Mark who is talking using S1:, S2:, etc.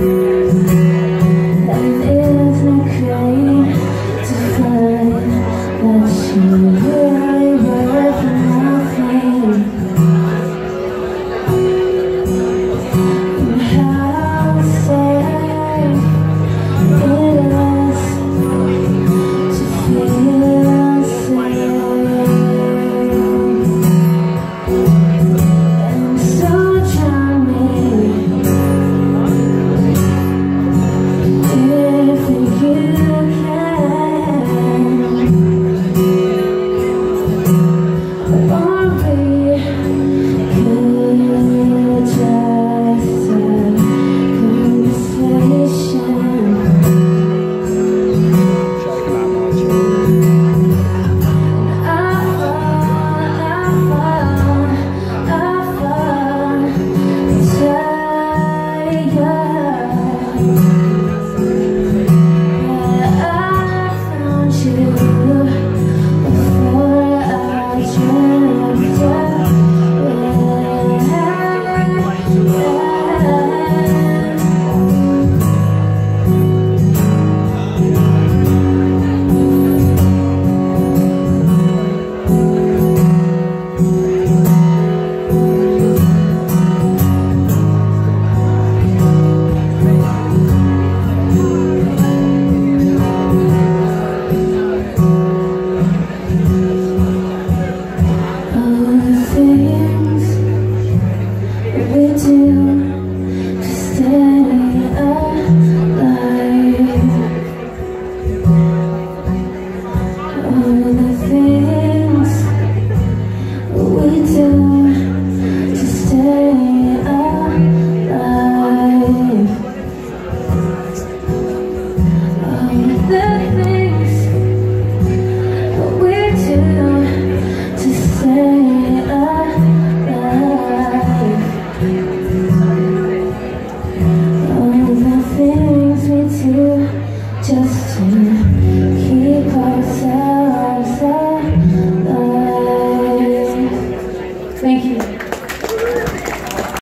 S1: Life is not crying to find that you to keep ourselves